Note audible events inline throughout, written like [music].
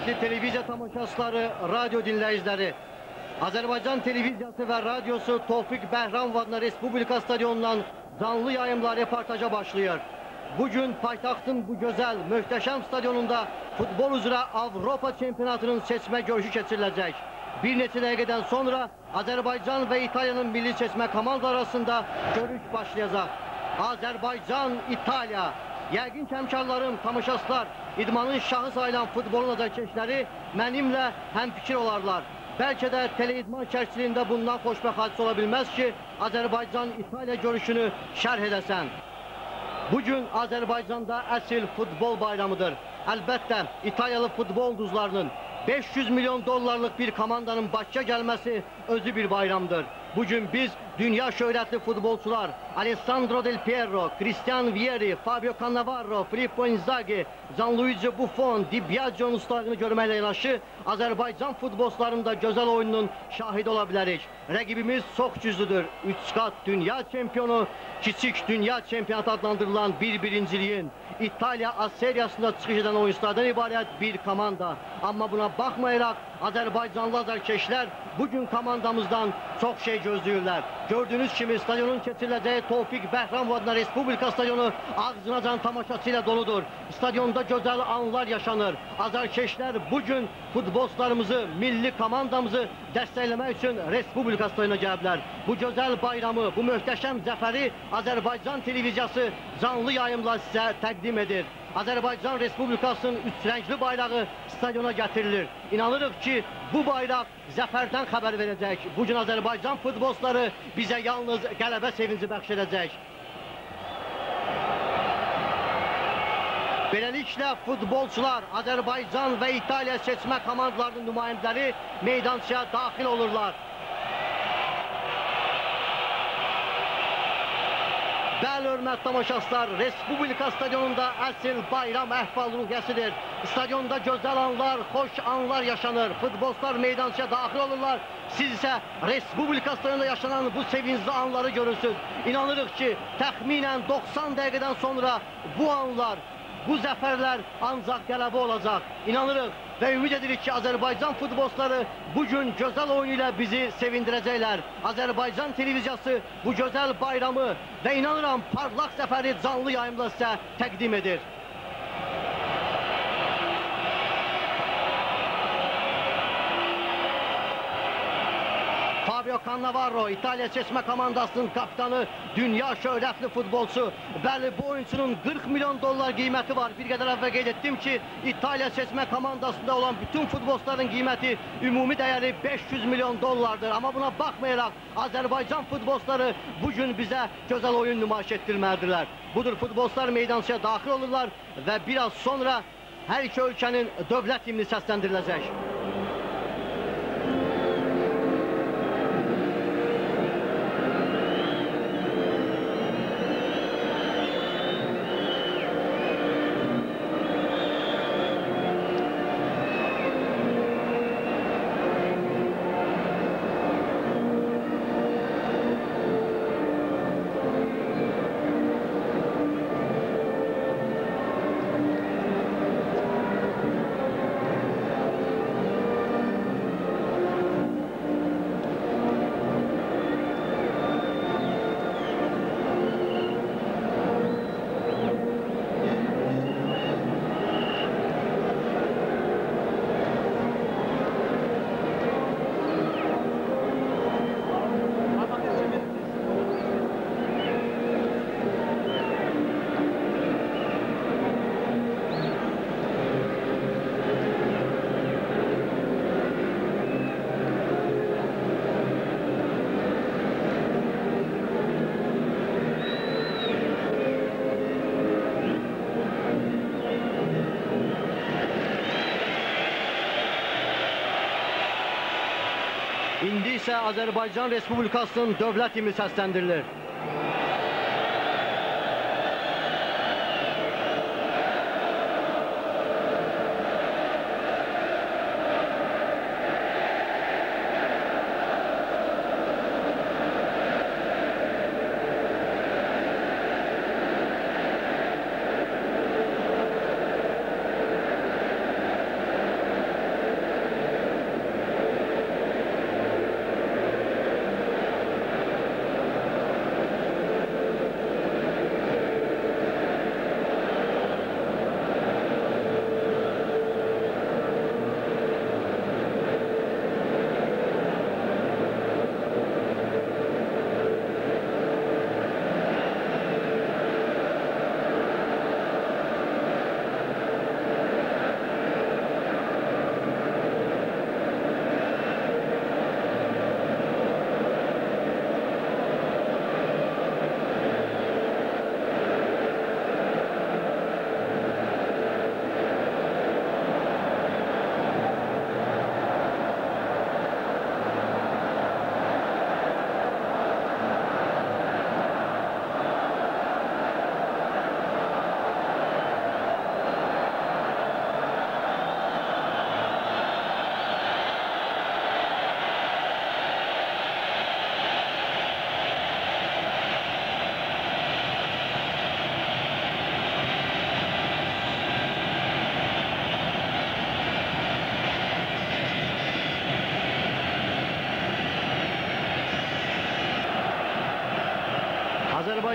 Hörmətli televiziya tamaşaçıları, radyo dinləyiciləri. Azərbaycan televiziyası və radiosu Tofiq Bəhram adına Respublika stadionundan canlı yayımla reportaja başlayır. Bugün paytaxtın bu gözəl, möhtəşəm stadionunda futbol üzrə Avropa çempionatının seçmə görüşü keçiriləcək. Bir neçə dəqiqədən sonra Azərbaycan və İtaliyanın milli seçmə komandaları arasında görüş başlayacaq. Azərbaycan, İtaliya. Yəqin ki, həmkarlarım, idmanın şahı sayılan futbolun azarkeşləri mənimlə həmfikir olarlar. Bəlkə də teleidman çərçiliyində bundan xoşbəxt hadisə ola bilməz ki, Azərbaycan-İtaliya görüşünü şərh edəsən. Bugün Azərbaycanda əsl futbol bayramıdır. Əlbəttə, İtaliyalı futbol ulduzlarının 500 milyon dollarlık bir komandanın Bakıya gelmesi özü bir bayramdır. Bugün biz dünya şöhretli futbolcular Alessandro Del Piero, Cristian Vieri, Fabio Cannavaro, Filippo Inzaghi, Gianluigi Buffon, Di Biagio'nun ustalarını görməklə yanaşı Azərbaycan futbolçularında gözəl oyununun şahidi ola bilərik. Rəqibimiz çox güclüdür. Üç kat dünya çempionu, kiçik dünya çempionatı adlandırılan bir birinciliğin İtalya A seriyasında çıxış edən oyunculardan ibarət bir komanda. Amma buna baxmayaraq Azərbaycanlı azarkeşlər bugün komandamızdan çox şey gözləyirlər. Gördüğünüz kimi stadyonun keçiriləcəyi Tevfik Bəhram adına Respublika stadyonu ağzınacan tamaşaçı ilə doludur. Stadyonda gözəl anlar yaşanır. Azarkeşlər bugün futbolçularımızı, milli komandamızı dəstəkləmək üçün Respublika stadionuna gəliblər. Bu gözəl bayramı, bu möhtəşəm zəfəri Azərbaycan televiziyası canlı yayımla sizə təqdim edir. Azərbaycan Respublikasının üç renkli bayrağı stadyona getirilir. İnanırıq ki bu bayraq zəfərdən xəbər verəcək. Bugün Azərbaycan futbolçuları bizə yalnız qələbə sevinci bəxş edəcək. Beləliklə futbolçular Azərbaycan və İtaliya seçmə komandalarının nümayəndələri meydançaya daxil olurlar. Bəli, hörmətli tamaşaçılar, Respublika stadionunda əsl bayram əhval ruhiyyəsidir. Stadionda gözəl anlar, xoş anlar yaşanır. Futbolçular meydançaya daxil olurlar. Siz isə Respublika stadionunda yaşanan bu sevincli anları görürsünüz. İnanırıq ki, təxminən 90 dəqiqədən sonra bu anlar, bu zəfərlər ancaq qələbə olacaq. İnanırıq və ümid edirik ki, Azərbaycan futbolçuları bugün gözəl oyunu ilə bizi sevindirəcəklər. Azərbaycan televiziyası bu gözəl bayramı və inanıram parlaq zəfəri canlı yayımla sizə təqdim edir. Fabio Cannavaro, İtalya seçmə komandasının kapitanı, dünya şöhrətli futbolçu. Bəli, bu oyuncunun 40 milyon dollar qiyməti var. Bir qədər əvvəl qeyd ki, İtalya seçmə komandasında olan bütün futbolçuların qiyməti ümumi dəyəri 500 milyon dollardır. Amma buna baxmayaraq Azərbaycan futbolçuları bugün bizə gözəl oyun nümayiş etdirməlidirlər. Budur futbolçular meydançaya daxil olurlar və biraz sonra hər iki ölkənin dövlət himni səsləndiriləcək. İndi isə Azərbaycan Respublikasının dövlət himni səsləndirilir.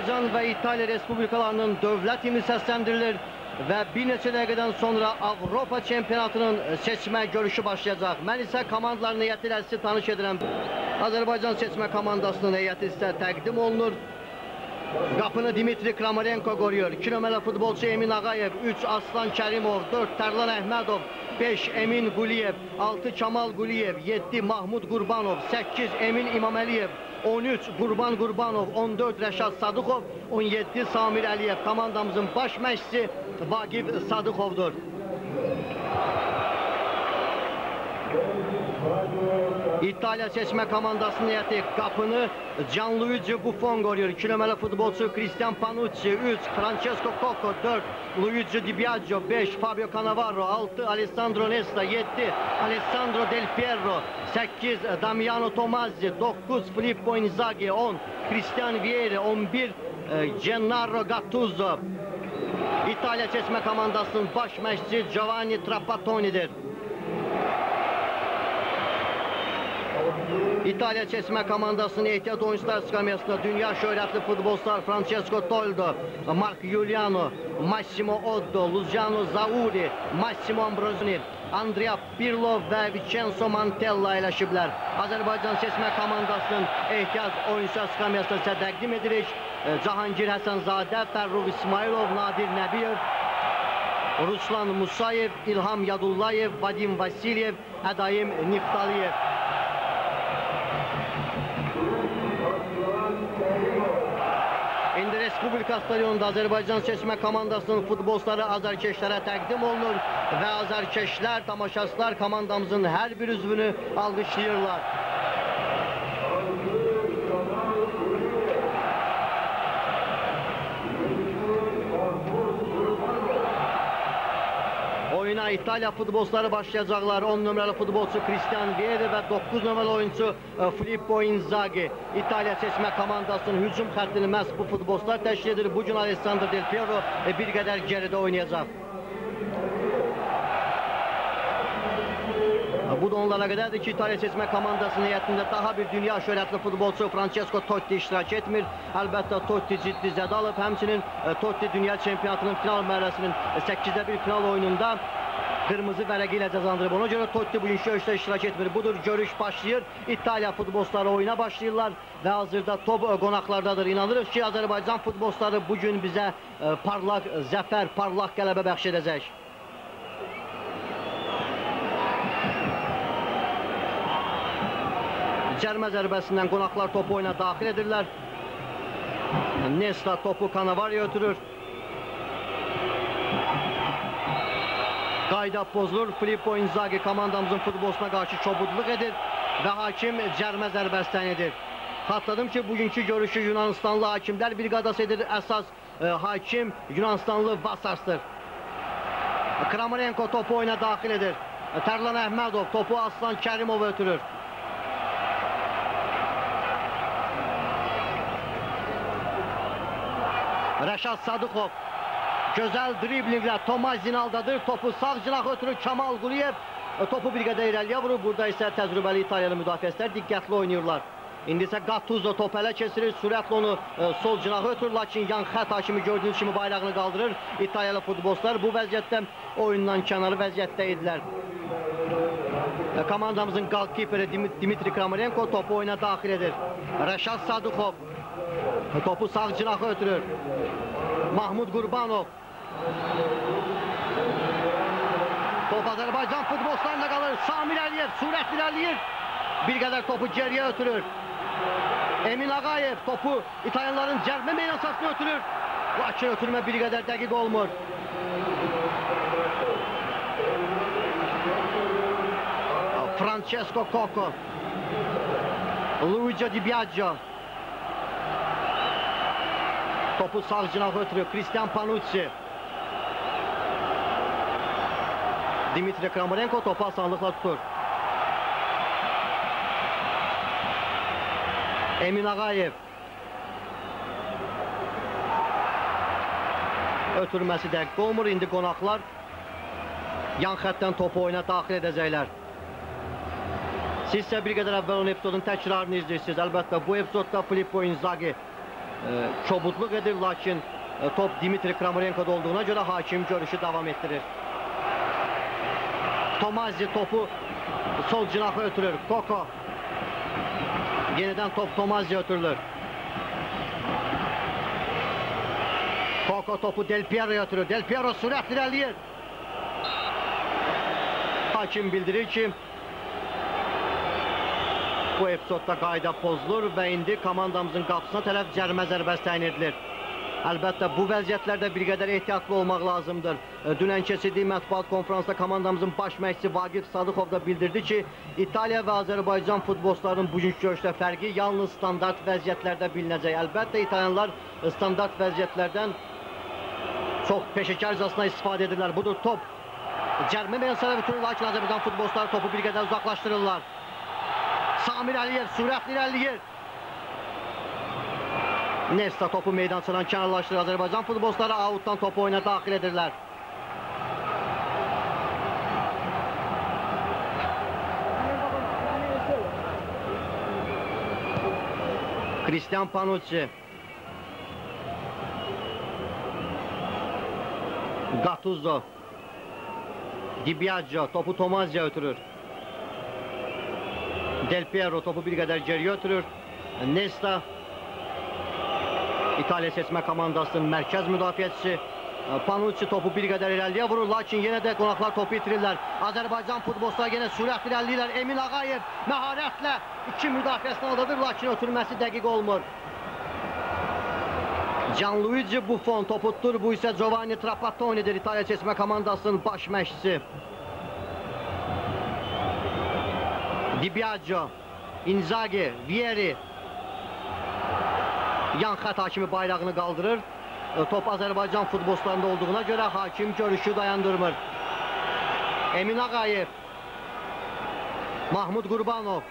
Azərbaycan və İtaliya Respublikalarının dövlət himni səsləndirilir və bir neçə dəqiqədən sonra Avropa çempionatının seçmə görüşü başlayacaq. Mən isə komandaların heyəti ilə sizi tanış edirəm. Azərbaycan seçmə komandasının heyəti sizə təqdim olunur. Qapını Dimitri Kramarenko qoruyor. 2 nömrəli futbolçu Emin Ağayev, 3 Aslan Kərimov, 4 Tərlan Əhmədov, 5 Emin Quliyev, 6 Kamal Quliyev, 7 Mahmud Qurbanov, 8 Emin İmaməliyev, 13 Qurban Qurbanov, 14 Rəşad Sadıqov, 17 Samir Əliyev. Komandamızın baş məşqçisi Vaqif Sadıqovdur. İtalya seçme komandasının heyəti qapını Gianluigi Buffon qoruyor. 2 nömrəli futbolçu Cristian Panucci, 3 Francesco Cocco, 4 Luigi Di Biagio, 5 Fabio Cannavaro, 6 Alessandro Nesta, 7 Alessandro Del Piero, 8 Damiano Tomazzi, 9 Filippo Inzaghi, 10 Cristian Vieri, 11 e, Gennaro Gattuso. İtalya seçme komandasının baş məşqçisi Giovanni Trapattoni'dir. İtalya seçme komandasının ehtiyat oyuncular skamyasında dünya şöhrətli futbolcular Francesco Toldo, Mark Giuliano, Massimo Oddo, Luciano Zauri, Massimo Ambrosini, Andrea Pirlo və Vincenzo Mantella eləşiblər. Azərbaycan seçmə komandasının ehtiyat oyuncular skamyasında sizə təqdim edirik. E, Cahangir Həsənzadə, Fərruh İsmailov, Nadir Nəbiyev, Ruslan Musayev, İlham Yadullayev, Vadim Vasilyev, Ədayim Niftaliyev. Respublika stadionunda Azərbaycan seçmə komandasının futbolçuları azarkeşlərə təqdim olunur və azarkeşlər, tamaşaçılar komandamızın hər bir üzvünü alqışlayırlar. İtalya futbolcuları başlayacaklar. 10 numaralı futbolcu Cristian Vieri ve 9 numaralı oyuncu e, Filippo Inzaghi. İtalya seçme komandasının hücum xəttini məhz bu futbolcular təşkil edir. Bugün Alessandro Del Piero e, bir qədər geridə oynayacaq. Bu da onlara qədərdir ki, İtalya seçmə komandasının heyətində daha bir dünya şöhrətli futbolçu Francesco Totti iştirak etmir. Əlbəttə Totti ciddi zədə alıb. Həmçinin e, Totti dünya çempionatının final mərhələsinin 8-də 1 final oyununda qırmızı vərəqi ilə cəzalandırıb. Ona görə Totti bugün görüşdə iştirak etmir. Budur görüş başlayır. İtaliya futbolçuları oyuna başlayırlar və hazırda top e, qonaqlardadır. İnanırıq ki, Azərbaycan futbolçuları bugün bizə e, parlaq zəfər, parlaq qələbə bəxş edəcək. Cərmə zərbəsindən qonaqlar topu oyuna daxil edirlər. Nesta topu Cannavaro'ya ötürür. Qayda pozulur. Filippo Inzaghi komandamızın futbolçusuna qarşı çobudluq edir və hakim cərmə zərbəsi edir. Xatladım ki, bugünkü görüşü Yunanistanlı hakimlər briqadası edir. Əsas e, hakim Yunanistanlı Vasasdır. Kramarenko topu oyuna daxil edir. Tərlan Əhmədov topu Aslan Kərimova ötürür. Rəşad Sadıqov gözəl driblinglə Tomaz Zinaldadır. Topu sağ cinax ötürür Kamal Quliyev. E, Topu bir qədər irəliyə vurur. Burada isə təcrübəli İtaliyalı müdafiəçilər diqqətli oynayırlar. İndi isə Gattuso topu ələ keçirir. Sürətlə onu e, sol cinaxa ötürür. Lakin yan xət hakimi gördüyünüz kimi bayrağını qaldırır. İtaliyalı futbolçular bu vəziyyətdə oyundan kənarı vəziyyətdə idilər. E, Komandamızın qalkiperi Dimitri Kramarenko topu oyuna daxil edir. Rəşad Sadıqov topu sağ cinaxa ötürür. Mahmud Qurbanov. Top Azərbaycan futbolçularında qalır. Samir Əliyev sürət irəliyir. Bir qədər topu geriyə ötürür. Emin Ağayev topu İtalyanların cərbə meynasasına ötürür. Lakin ötürmə bir qədər dəqiq olmur. Francesco Cocco. Luigi Di Biagio. Topu sağ cinaha ötürüyor. Cristian Panucci. Dimitri Kramarenko topu asanlıkla tutur. Emin Ağayev. Ötürməsi dəqiq olmur. İndi qonaqlar yan xəttdən topu oyuna daxil edəcəklər. Siz isə bir qədər əvvəl olan epizodun təkrarını izləyirsiniz. Əlbəttə bu epizodda Filippo Inzaghi çobutluk edir, lakin e, top Dimitri Kramarenko'da olduğuna göre hakim görüşü devam ettirir. Tomazzi topu sol cinaha ötürür. Koko. Yeniden top Tomazzi ötürülür. Koko topu Del Piero'ya ötürür. Del Piero sürat ilerleyir. Hakim bildirir ki bu epizodda qayda pozulur və indi komandamızın qapısına tərəf cərimə zərbəsi təyin edilir. Əlbəttə bu vəziyyətlərdə bir qədər ehtiyatlı olmaq lazımdır. E, Dünən keçirdiyi mətbuat konferansda komandamızın baş məşqçisi Vaqif Sadıqov da bildirdi ki, İtaliya və Azərbaycan futbolçularının bugünkü görüşdə fərqi yalnız standart vəziyyətlərdə bilinəcək. Əlbəttə İtalyanlar e, standart vəziyyətlərdən çox peşəkarcasına istifadə edirlər. Budur top. Cərimə meydançasına bütün lakin Azərbaycan futbolçuları topu bir qədər uzaqlaşdırırlar. Samir Əliyev sürətli irəliləyir. Nesta topu meydançadan kənarlaşdırır. Azərbaycan futbolçuları outdan topu oyuna daxil edirlər. Cristian Panucci. Gattuso. Di Biagio topu Tomazya ötürür. Del Piero topu bir qədər geriyə ötürür. Nesta İtaliya seçmə komandasının mərkəz müdafiəçisi Panucci topu bir qədər irəliyə vurur, lakin yenə də qonaqlar topu itirirlər. Azərbaycan futbolçuları yenə sürətli irəliləyirlər. Emin Ağayev məharətlə iki müdafiəsini aldadır, lakin ötürməsi dəqiq olmur. Gianluigi Buffon topu tutur, bu isə Giovanni Trapattoni'dir, İtaliya seçmə komandasının baş məşqçisi. Di Biagio, Inzaghi, Vieri. Yan xət hakimi bayrağını qaldırır. E, Top Azərbaycan futbolçularında olduğuna görə hakim görüşü dayandırmır. Emin Ağayev. Mahmud Qurbanov.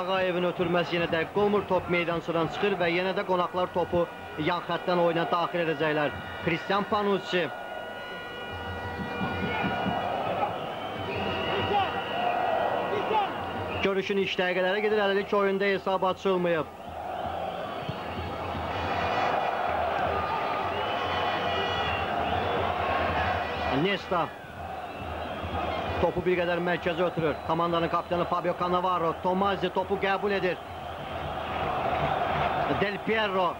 Ağayevin ötürməsi yenə dəqiq olmur. Top meydançadan çıxır və yenə də qonaqlar topu yan xəttdən oyuna daxil edəcəklər. Cristian Panucci. Görüşün iş dəqiqələrə gedir. Hələlik oyunda hesab açılmayıb. Nesta Topu bir qədər mərkəzə ötürür. Komandanın kaptanı Fabio Cannavaro. Tomazzi topu qəbul edir. Del Piero.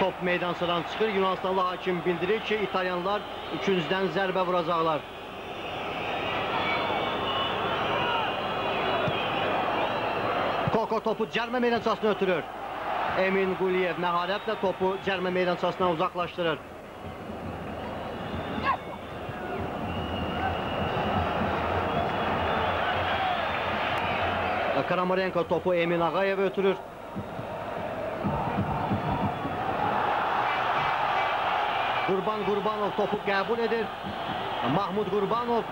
Top meydançadan çıxır. Yunanistanlı hakim bildirir ki, İtalyanlar üçüncüdən zərbə vuracaqlar. Koko topu cərmə meydançasına ötürür. Emin Quliyev məharətlə topu cərmə meydançasından uzaqlaşdırır. Kramarenko topu Emin Ağayev'e ötürür. Qurban Qurbanov topu qəbul edir. Mahmud Qurbanov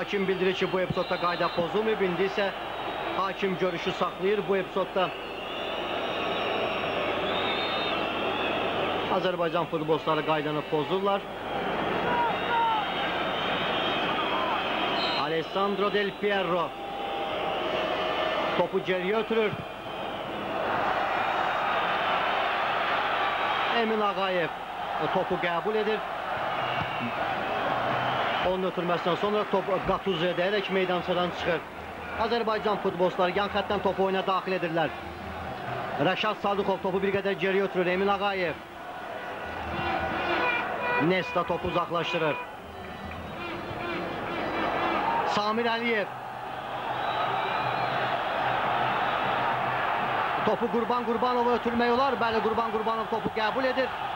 Hakim bildirir ki, bu epizodda qayda pozulmayıb. İndi isə hakim görüşü saxlayır bu epizodda. Azərbaycan futbolçuları qaydanı pozurlar. Alessandro Del Piero topu geriye ötürür. Emin Ağayev topu qəbul edir. Onun ötürməsindən sonra top Gattuzo'ya dəyərək meydançadan çıxır. Azərbaycan futbolçuları yan xəttdən topu oyuna daxil edirlər. Rəşad Sadıqov topu bir qədər geriyə ötürür. Emin Ağayev. Nesta topu uzaqlaşdırır. Samir Əliyev. Topu Qurban Qurbanova ötürmək olar. Bəli, Qurban Qurbanov topu qəbul edir.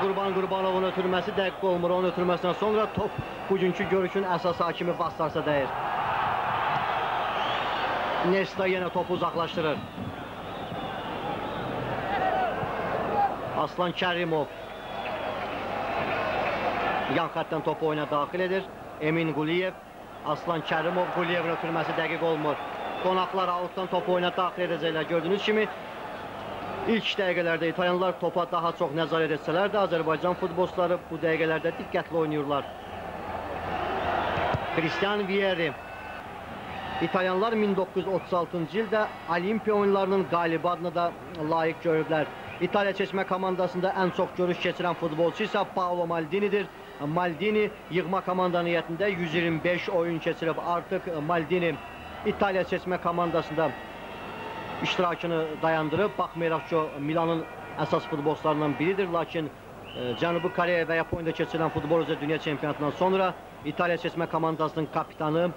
Qurban Qurbanovun ötürməsi dəqiq olmur. Onun ötürməsindən sonra top bugünkü görüşün əsas hakimi Vassarsa dəyir. Nesta yenə topu uzaqlaşdırır. Aslan Kərimov. Yan xəttdən topu oyuna daxil edir. Emin Quliyev. Aslan Kərimov Quliyevin ötürməsi dəqiq olmur. Qonaqlar outdan topu oyuna daxil edəcəklər. Gördüyünüz kimi ilk dəqiqələrdə İtalyanlar topa daha çox nəzarət etsələr də Azərbaycan futbolçuları bu dəqiqələrdə diqqətli oynayırlar. Christian Vieri İtalyanlar 1936-cı ildə Olimpiya oyunlarının qalibi adına da layiq görüblər. İtaliya seçmə komandasında ən çox görüş keçirən futbolçu isə Paolo Maldinidir. Maldini yığma komanda niyyətində 125 oyun keçirib. Artıq Maldini İtaliya seçmə komandasında iştirakını dayandırıb. Baxmayaraq ki, Milanın əsas futbolçularından biridir, lakin e, Cənubi Koreya və Yaponiyada keçirilən futbol üzrə dünya çempionatından sonra İtaliya seçmə komandasının kapitanı,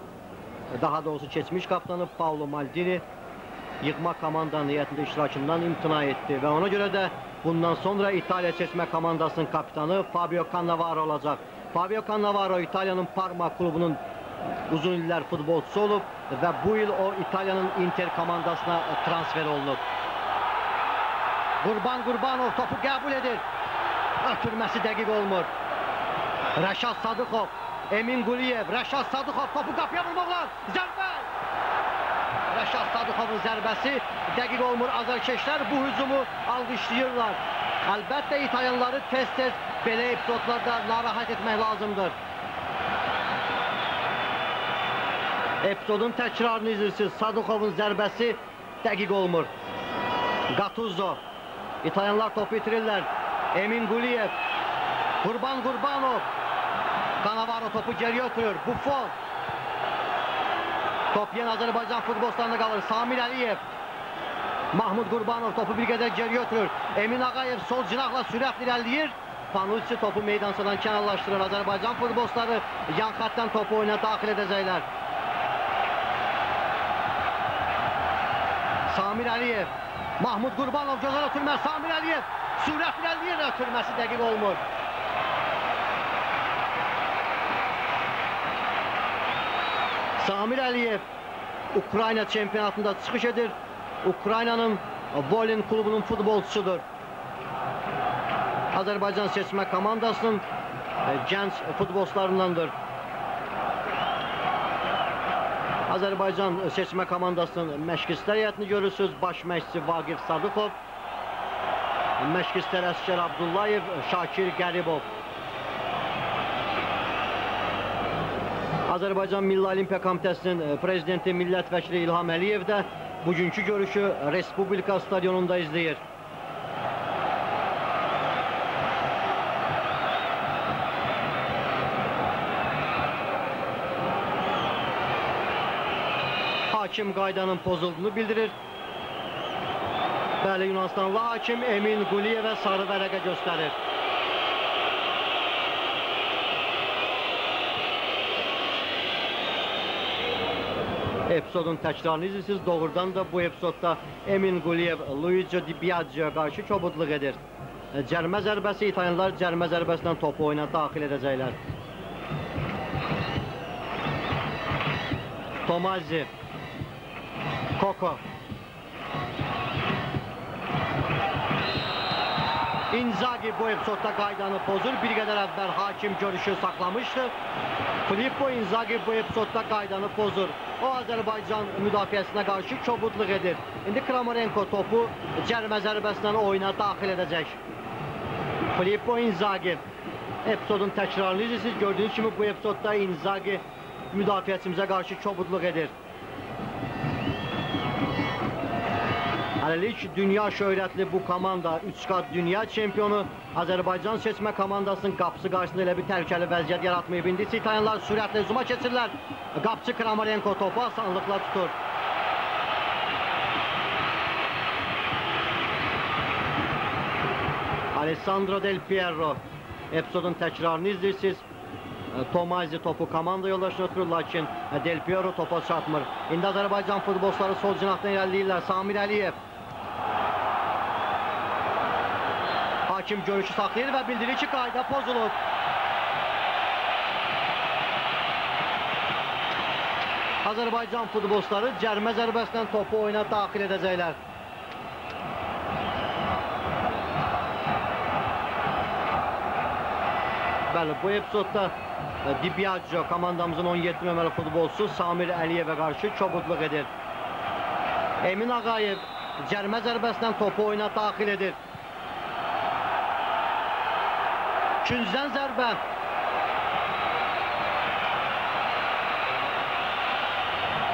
daha doğrusu keçmiş kapitanı Paolo Maldini yığma komanda niyyətində iştirakından imtina etdi və ona görə də bundan sonra İtaliya seçmə komandasının kapitanı Fabio Cannavaro olacaq. Fabio Cannavaro İtaliyanın Parma klubunun uzun illər futbolçusu olub və bu il o İtaliyanın Inter komandasına transfer olunub. Qurban Qurbanov topu qəbul edir. Ötürməsi dəqiq olmur. Rəşad Sadıqov, Emin Quliyev, Rəşad Sadıqov topu qapıya vurmaqlar. Zərbə! Rəşad Sadıqovun zərbəsi dəqiq olmur. Azərkeşlər bu hücumu alqışlayırlar. Əlbəttə İtalyanları tez-tez belə epizodlarda narahat etmək lazımdır. Epizodun təkrarını izləyirsiniz. Sadıqovun zərbəsi dəqiq olmur. Gattuso. İtalyanlar topu itirirlər. Emin Quliyev. Qurban Qurbanov. Cannavaro topu geriyə ötürür. Buffon. Top yenə Azərbaycan futbolçularında qalır. Samir Əliyev. Mahmud Qurbanov topu bir qədər geriyə ötürür. Emin Ağayev sol cinahla sürətlə irəliləyir. Panucci topu meydançadan kənarlaşdırır. Azərbaycan futbolçuları yan xəttdən topu oyuna daxil edəcəklər. Samir Əliyev. Mahmud Qurbanov gözəl ötürmə. Samir Əliyev sürət irəliləyir. Ötürməsi dəqiq olmur. Samir Əliyev Ukrayna çempionatında çıxış edir. Ukraynanın Volin klubunun futbolçusudur. Azərbaycan seçmə komandasının e, gənc futbolçularındandır. Azərbaycan seçmə komandasının məşqçilər heyətini görürsüz. Baş məşqçi Vaqif Sadıqov, məşqçilər Əskər Abdullayev, Şakir Qəribov. Azərbaycan Milli Olimpiya Komitəsinin e, prezidenti millət vəkili İlham Əliyev də bugünkü görüşü Respublika stadionunda izləyir. Hakim qaydanın pozulduğunu bildirir. Bəli, Yunanistanlı hakim Emin Quliyevə sarı vərəqə göstərir. Epizodun təkrarını izləyirsiniz. Doğrudan da bu epizodda Emin Quliyev Luigi Di Biagio'ya qarşı kobudluq edir. Cərmə zərbəsi İtalyanlar cərmə zərbəsindən topu oyuna daxil edəcəklər. Tomazzi Koko Inzaghi bu epizodda qaydanı pozur. Bir qədər əvvəl hakim görüşü saxlamışdı. Filippo Inzaghi bu epizodda qaydanı pozur. O Azərbaycan müdafiəsinə qarşı kobudluq edir. İndi Kramarenko topu cərmə zərbəsindən oyuna daxil edəcək. Filippo Inzaghi epizodun təkrarını izləyirsiniz. Gördüyünüz kimi bu epizodda Inzaghi müdafiəçimizə qarşı kobudluq edir. Hələlik dünya şöhrətli bu komanda 3 qat dünya çempionu Azərbaycan seçmə komandasının qapısı qarşısında elə bir təhlükəli vəziyyət yaratmayıb. İndi İtalyanlar sürətlə hücuma keçirlər. Qapıçı Kramarenko topu asanlıqla tutur. Alessandro Del Piero epizodun təkrarını izləyirsiniz. Tomazi topu komanda yoldaşına ötürür, lakin Del Piero topa çatmır. İndi Azərbaycan futbolçuları sol cinahdan irəliləyirlər. Samir Əliyev Hakim görüşü saxlayır və bildirir ki, qayda pozulub. Azərbaycan futbolçuları cərmə zərbəsindən topu oyuna daxil edəcəklər. Bəli, bu epizodda e, Di Biagio komandamızın 17 nömrəli futbolçusu Samir Əliyevə qarşı kobudluq edir. Emin Ağayev cərmə zərbəsindən topu oyuna daxil edir. Küncdən zərbə.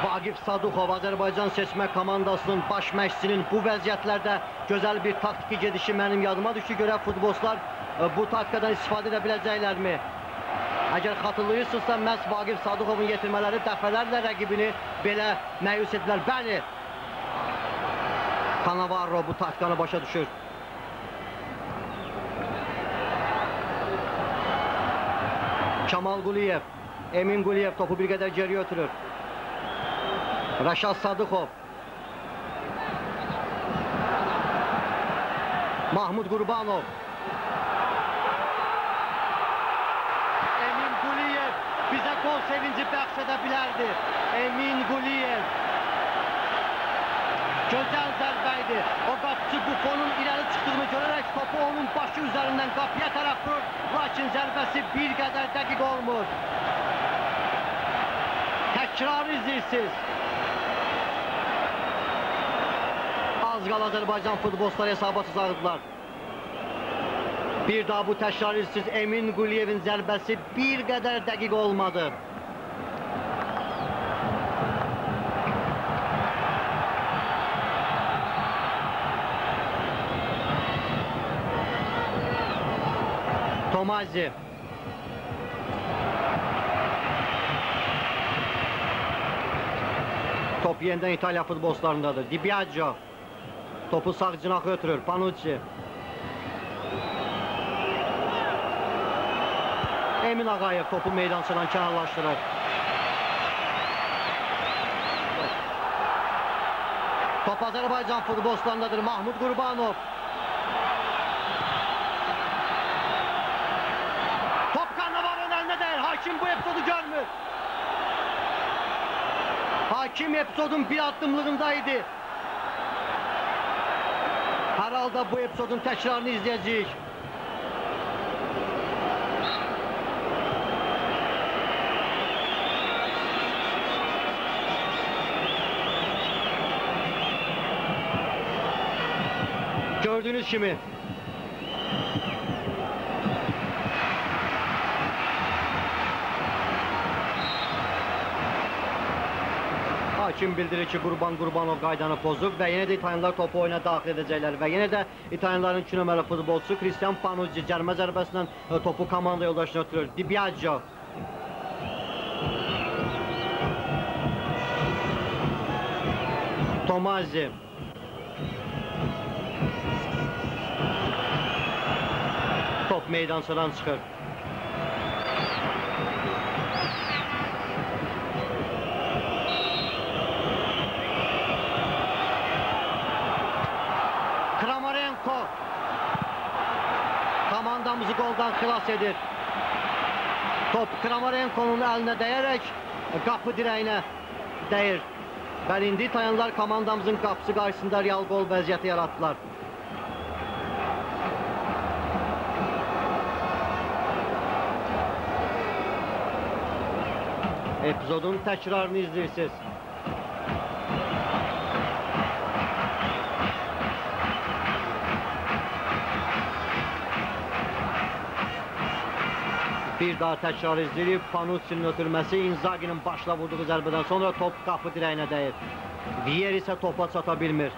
Vagif Saduxov Azərbaycan seçmə komandasının baş məşqçinin bu vəziyyətlərdə gözəl bir taktiki gedişi mənim yadıma düşdü. Görə futbolçular e, bu taktikadan istifadə edə biləcəklərmi? Əgər xatırlayırsınızsa, məhz Vagif Sadıxovun yetirmələri dəfələrlə rəqibini belə məyus edilər. Bəli, Cannavaro bu taktikanı başa düşür. Kamal Quliyev, Emin Quliyev topu bir qədər geriyə ötürür. Raşad Sadıxov. Mahmud Qurbanov. Emin Quliyev bizə gol sevinci bəxş edə bilərdi. Emin Quliyev. Gözəl zərbə idi. O qapıcı Bufonun irəli çıxdığını görərək topu onun başı üzərindən qapıya tərəf vurur. Lakin zərbəsi bir qədər dəqiq olmur. Təkrarı izləyirsiniz. Az qala Azərbaycan futbolçuları hesabat uzaqdılar. Bir daha bu təkrar izləyirsiniz. Emin Quliyevin zərbəsi bir qədər dəqiq olmadı. Tomazi. Top yenidən İtalya futbolçularındadır. Di Biagio. Topu sağ cinaxa ötürür. Panucci. Emin Ağayev topu meydançadan kənarlaşdırır. Top Azərbaycan futbolçularındadır. Mahmud Qurbanov. Top Cannavaro'nun eline değil. Hakim bu episodu görmür. Hakim episodun bir addımlığındaydı. Herhalde bu episodun tekrarını izleyeceğiz. Gördüğünüz gibi Hakim bildirir ki Qurban Qurbanov qaydanı pozub və yenə də İtalyanlar topu oyuna daxil edəcəklər və yenə də İtalyanların 2 nömrəli futbolçusu Cristian Panucci cərmə zərbəsindən e, topu komanda yoldaşına ötürür. Di Biagio. Tomazi. Top meydançadan çıxır. Kramarenko komandamızı goldan xilas edir. Top Kramarenko'nun əlinə dəyərək qapı dirəyinə dəyir. Bəli, indi İtalyanlar komandamızın qapısı qarşısında real gol vəziyyəti yaratdılar. Epizodun təkrarını izləyirsiniz. Bir daha təkrar izləyib Panucci'nin ötürməsi Inzaghi'nin başla vurduğu zərbədən sonra top qapı dirəyinə dəyir. Viyer isə topa çata bilmir.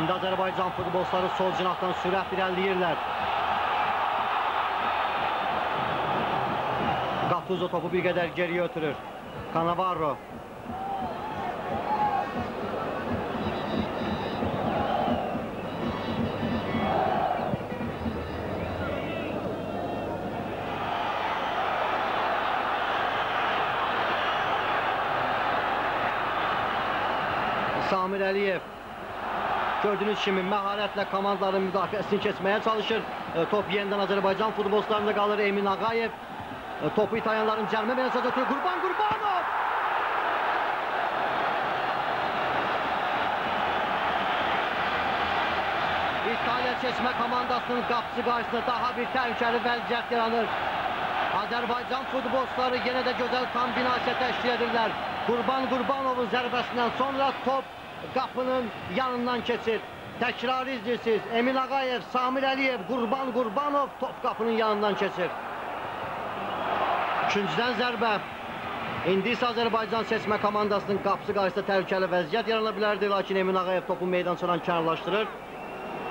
İndi Azərbaycan futbolçuları sol cinahdan sürət irəliləyirlər. Gattuso topu bir qədər geriyə ötürür. Cannavaro. Samir Əliyev. Gördüğünüz kimi məharətlə komandaların müdafiəsini keçməyə çalışır. E, Top yenidən Azərbaycan futbolçularında qalır Emin Ağayev. E, Topu İtalyanların cərmə meydançasına ötürür. Qurban Qurbanov! İtalya seçmə komandasının qapısı qarşısında daha bir təhlükəli vəziyyət yaranır. Azərbaycan futbolçuları yenə də gözəl kombinasiya təşkil edirlər. Qurban Qurbanovun zərbəsindən sonra top qapının yanından keçir. Təkrarı izləyirsiniz. Emin Ağayev, Samir Əliyev, Qurban Qurbanov top qapının yanından keçir. Üçüncüdən zərbə. İndi isə Azərbaycan seçmə komandasının qapısı qarşısında təhlükəli vəziyyət yarana bilərdi, lakin Emin Ağayev topu meydançadan kənarlaşdırır.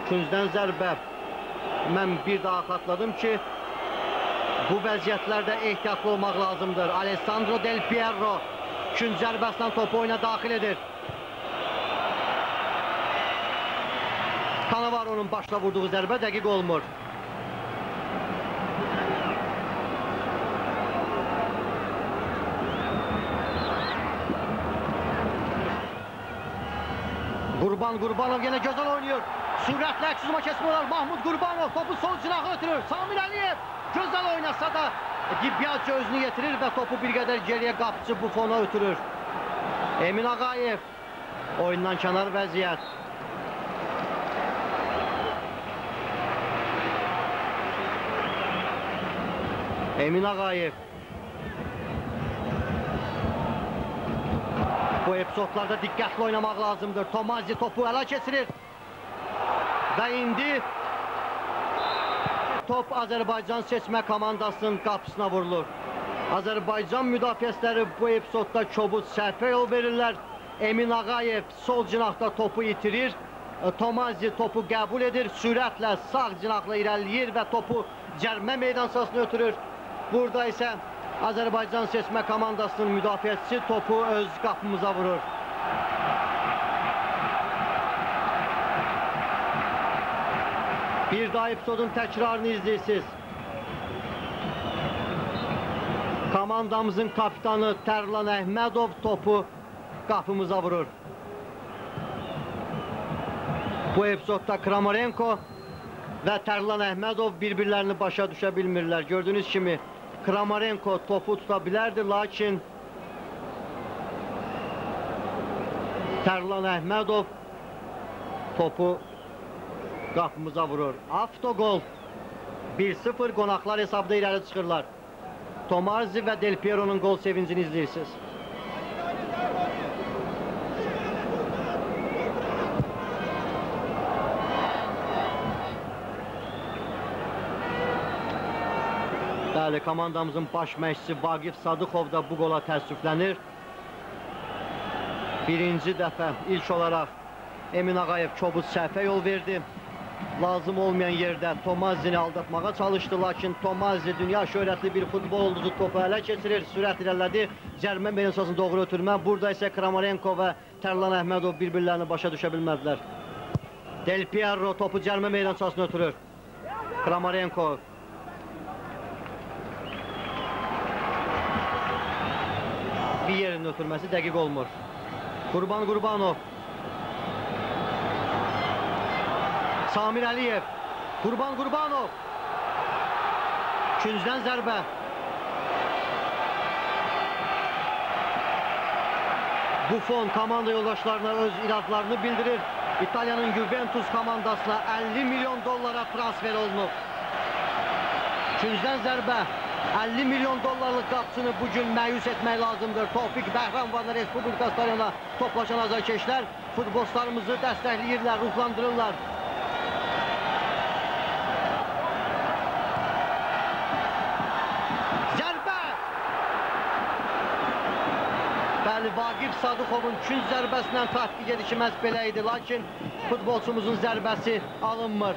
Üçüncüdən zərbə. Mən bir daha xatladım ki, bu vəziyyətlərdə ehtiyatlı olmaq lazımdır. Alessandro Del Piero ikinci zərbəsindən topu oyuna daxil edir. Cannavaro'nun başla vurduğu zərbə dəqiq olmur. Qurban Qurbanov yenə gözəl oynayır. Sürətlə əks-hücuma keçmiyorlar. Mahmud Qurbanov topu sol cinaha ötürür. Samir Əliyev gözəl oynasa da Dibyacı özünü yetirir və topu bir qədər geriyə qapıcı Buffona ötürür. Emin Ağayev oyundan kənar vəziyyət. Emin Ağayev Bu epizodlarda diqqətli oynamaq lazımdır. Tomazi topu ələ keçirir. Və indi top Azərbaycan seçmə komandasının qapısına vurulur. Azərbaycan müdafiəçiləri bu epizodda kobud səhvə yol verirlər. Emin Ağayev sol cinahda topu itirir. E, Tomazi topu qəbul edir. Sürətlə sağ cinahla irəliləyir və topu cərmə meydansasına ötürür. Burada isə Azərbaycan seçmə komandasının müdafiəçisi topu öz qapımıza vurur. Bir daha epizodun təkrarını izləyirsiniz. Komandamızın kapitanı Tərlan Əhmədov topu qapımıza vurur. Bu epizodda Kramarenko və Tərlan Əhmədov bir-birlərini başa düşə bilmirlər. Gördüyünüz kimi Kramarenko topu tuta bilərdi, lakin Tərlan Əhmədov topu qapımıza vurur. Avtogol 1-0 qonaqlar hesabda irəli çıxırlar. Tomarzi və Del Piero'nun gol sevincini izləyirsiniz. Bəli, komandamızın baş məşqçisi Vaqif Sadıxov da bu qola təəssüflənir. Birinci dəfə ilk olaraq Emin Ağayev kobud səhvə yol verdi. Lazım olmayan yerdə Tomazini aldatmağa çalışdı, lakin Tomazi dünya şöhrətli bir futbol ulduzu topu ələ keçirir, sürət irələdi, cərmə meydansasını doğru ötürmə. Burada isə Kramarenko və Tərlan Əhmədov bir-birlərini başa düşə bilmədilər. Del Piero topu cərmə meydansasına ötürür. Kramarenko bir yerin ötürməsi dəqiq olmur. Qurban Qurbanov. Samir Əliyev. Qurban Qurbanov. İkinciden zərbə. Buffon komanda yoldaşlarına öz iradlarını bildirir. İtalya'nın Juventus komandasına 50 milyon dollara transfer olunub. Üçüncüdən zərbə. 50 milyon dollarlıq qapçını bugün məyus etmək lazımdır. Tofik Bəhramvanlı Respublika stadionuna toplaşan azarkeşlər futbolçularımızı dəstəkləyirlər, ruhlandırırlar. Zərbə! Bəli, Vaqif Sadıxovun ikinci zərbəsindən tatbiq edişi məhz belə idi, lakin futbolçumuzun zərbəsi alınmır.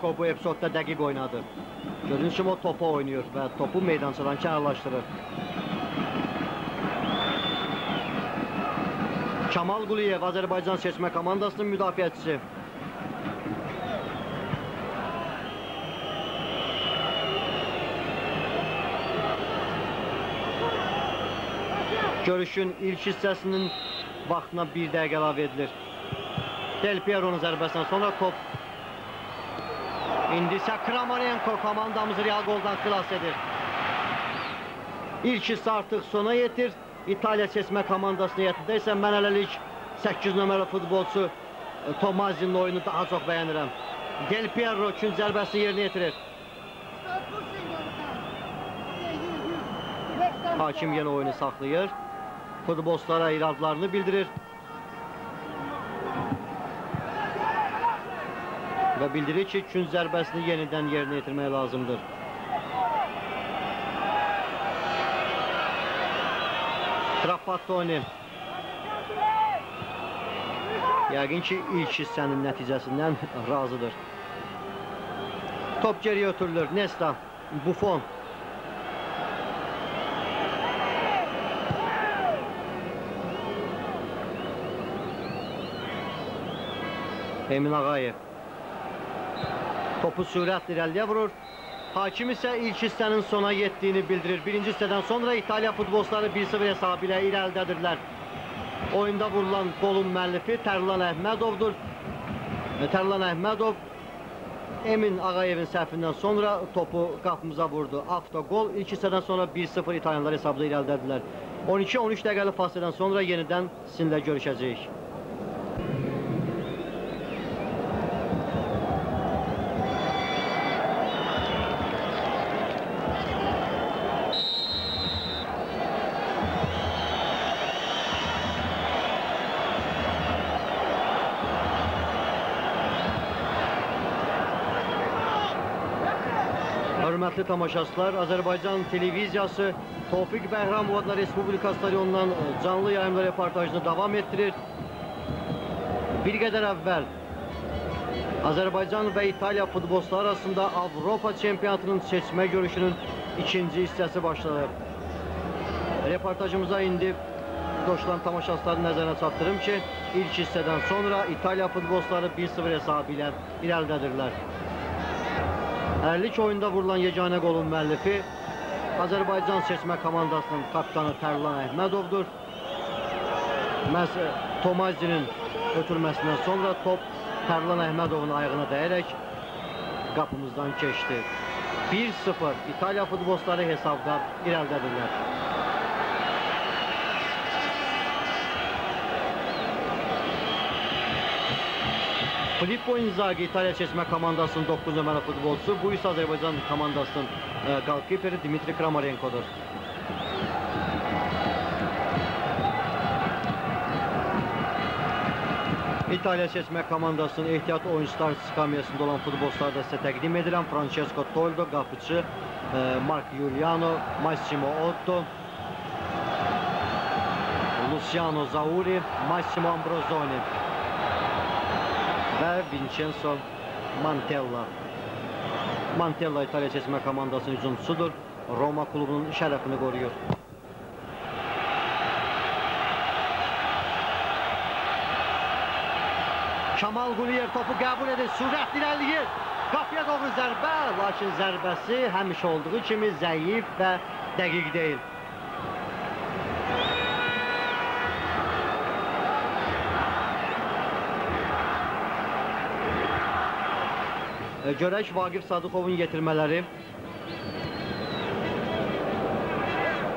Koko bu epizodda dəqiq oynadı. Gördüğünüz kimi o topu oynuyor və topu meydançadan kənarlaşdırır. Kamal Quliyev Azərbaycan seçmə komandasının müdafiəçisi. Görüşün ilk hissəsinin vaxtına bir dəqiqə əlavə edilir. Del Piero'nun zərbəsindən sonra top İndi isə Kramarenko komandamızı Real goldan xilas edir. İlk hissə artıq sona yetir. İtaliya seçmə komandası heyətində isə mən hələlik 8 nömrəli futbolçu e, Tomazinin oyunu daha çox bəyənirəm. Del Piero üçün zərbəsini yerinə yetirir. Hakim yenə oyunu saxlayır. Futbolçulara iradlarını bildirir. Və bildirir ki, gün zərbəsini yenidən yerinə yetirmək lazımdır. Trapattoni. Yəqin ki, ilk hissənin nəticəsindən razıdır. Top geriyə ötürülür. Nesta, Buffon. Emin Ağayev. Topu sürətlə irəliyə vurur. Hakim isə ilk hissənin sona yetdiyini bildirir. Birinci hissədən sonra İtaliya futbolçuları 1-0 hesabı ilə irəlidədirlər. Oyunda vurulan qolun müəllifi Tərlan Əhmədovdur. Tərlan Əhmədov Emin Ağayevin səhvindən sonra topu qapımıza vurdu. Avtogol ilk hissədən sonra 1-0 İtalyanlar hesabda irəlidədirlər. 12-13 dəqiqəlik fasilədən sonra yenidən sizinlə görüşəcəyik. tamaşaçılar Azərbaycan televiziyası Tofiq Bəhramov adına Respublika stadionundan canlı yayımda reportajını davam etdirir. Bir qədər əvvəl Azərbaycan və İtaliya futbolcuları arasında Avropa çempionatının seçmə görüşünün ikinci hissəsi başlanıb. Reportajımıza indi koşulan tamaşaçıların nəzərə çatdırım ki, ilk hissədən sonra İtaliya futbolcuları 1-0 hesabı ilə. 52 oyunda vurulan yeganə qolun müəllifi Azərbaycan seçmə komandasının kapitanı Tərlan Əhmədovdur. Məhz Tomazinin ötürməsindən sonra top Tərlan Əhmədovun ayağına dəyərək qapımızdan keçdi. 1-0 İtalya futbolçları hesabda irəlidədirlər. Filippo Inzaghi İtalya seçmə komandasının 9 nömrəli futbolçusu, bu isə Azərbaycan komandasının e, qalkiperi Dimitri Kramarenkodur. İtalya seçmə komandasının ehtiyat oyuncular skamyasında olan futbolçuları da sizə təqdim edirəm. Francesco Toldo, qapıcı, e, Mark Giuliano, Massimo Otto, Luciano Zauri, Massimo Ambrosoni və Vincenzo Mantella. Mantella İtaliya seçmə komandasının hücumçusudur. Roma klubunun şərəfini qoruyur. Kamal Quliyev topu qəbul edir, sürət irəliyir. Qapıya doğru zərbə, lakin zərbəsi həmişə olduğu kimi zəif və dəqiq deyil. E, Görək Vaqif Sadıqovun yetirmələri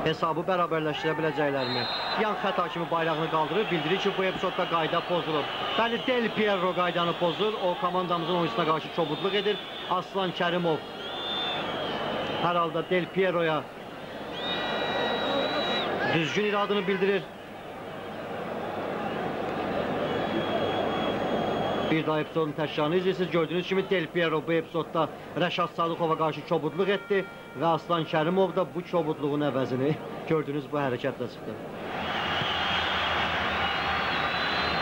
hesabı bərabərləşdirə biləcəklərmi? Yan xət hakimi bayrağını qaldırır, bildirir ki, bu epizodda qayda pozulur. Bəli, Del Piero qaydanı pozur, o komandamızın oyuncusuna qarşı çobudluq edir. Aslan Kərimov hər halda Del Piero'ya düzgün iradını bildirir. Bir daha epizodun təşkilatını izləyirsiniz. Gördüyünüz kimi Del Piero bu epizodda Rəşad Sadıqova qarşı çobudluq etdi və Aslan Kərimov da bu çobudluğun əvəzini [laughs] gördüyünüz bu hərəkətlə çıxdı.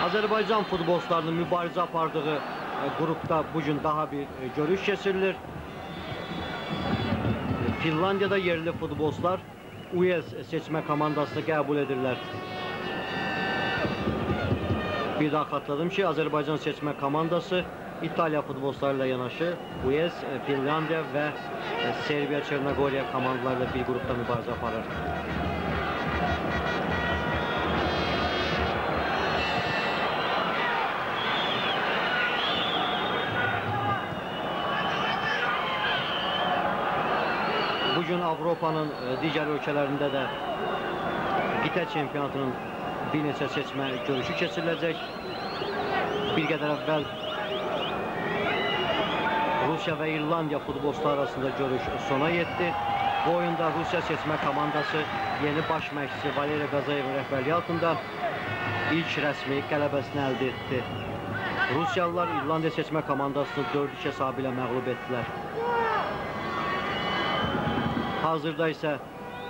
Azərbaycan futbolçularının mübarizə apardığı e, qrupda bu gün daha bir e, görüş keçirilir. Finlandiyada yerli futbolçular UES seçmə komandasını qəbul edirlər. Bir daha xatırladım ki, Azərbaycan seçmə komandası İtaliya futbolçuları ilə yanaşı UES, e, Finlandiya və e, Serbiya, Çernogoriya komandaları ilə bir qrupda mübarizə aparır. Bugün Avropanın e, digər ölkələrində də qitə çempionatının bir neçə seçmə görüşü keçiriləcək. bir qədər əvvəl Rusiya və İrlandiya futbolçuları arasında görüş sona yetdi. Bu oyunda Rusiya seçmə komandası yeni baş məşqçisi Valeriy Qazayevin rəhbərliyi altında ilk rəsmi qələbəsini əldə etdi. Rusiyalılar İrlandiya seçmə komandasını 4-2 hesabı ilə məğlub etdilər. Hazırda isə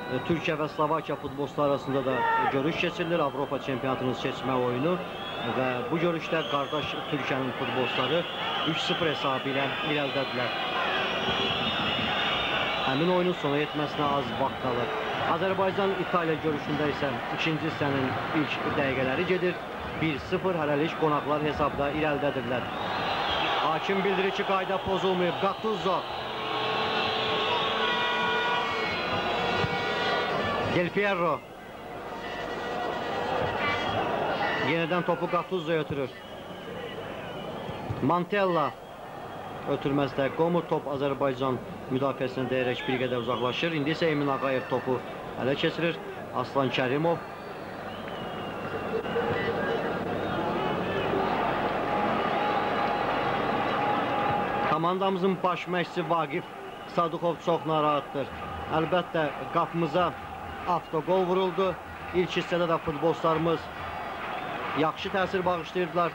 Türkiyə və Slovakiya futbolçuları arasında da e, görüş keçirilir. Avropa çempionatının seçmə oyunu və bu görüşdə qardaş Türkiyənin futbolçuları 3-0 hesabı ilə irəlidədirlər. Həmin oyunun sona yetməsinə az vaxt qalır. Azərbaycan-İtaliya görüşündə isə ikinci hissənin ilk dəqiqələri gedir. 1-0 hələlik qonaqlar hesabda irəlidədirlər. Hakim bildirir ki, qayda pozulmayıb. Gattuzo. Del Piero. Yeniden topu Gattuzo'ya ötürür. Mantella ötürməzdə Qomur top Azərbaycan müdafiəsinə dəyərək bir qədər uzaqlaşır. İndi isə Emin Ağayev topu ələ keçirir. Aslan Kərimov Komandamızın baş məşqçisi Vaqif Sadıqov çox narahatdır. Əlbəttə qapımıza avtogol vuruldu. İlk hissədə də futbolçularımız yaxşı təsir bağışlayırdılar.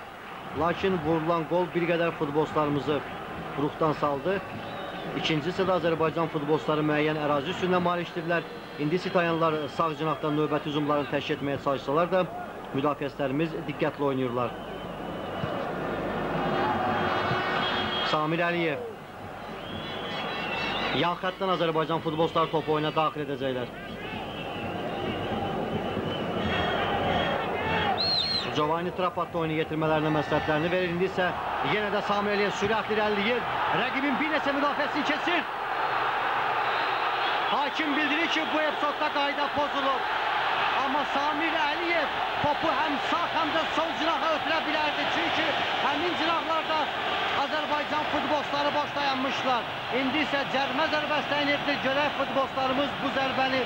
Lakin vurulan qol bir qədər futbolçularımızı ruhdan saldı. İkinci hissədə Azərbaycan futbolçuları müəyyən ərazi üstünə malikdirlər. İndi Sitayanlar sağ cinahdan növbəti hücumlarını təşkil etməyə çalışsalar da müdafiəçilərimiz diqqətli oynayırlar. Samir Əliyev Yan xəttdən Azərbaycan futbolçuları topu oyuna daxil edəcəklər. Giovanni Trapattı oyunu. İndi isə yenə də Samir Əliyev sürətli irəliləyir. Rəqibin bir neçə müdafiəsini keçir. Hakim bildirir ki, bu epizodda qayda pozulub. Amma Samir Əliyev topu həm sağ, həm də sol cinaha ötürə bilərdi. Çünki həmin cinahlarda Azərbaycan futbolçuları boş dayanmışlar. İndi isə cərmə zərbəsi edilir. Görək futbolçularımız bu zərbəni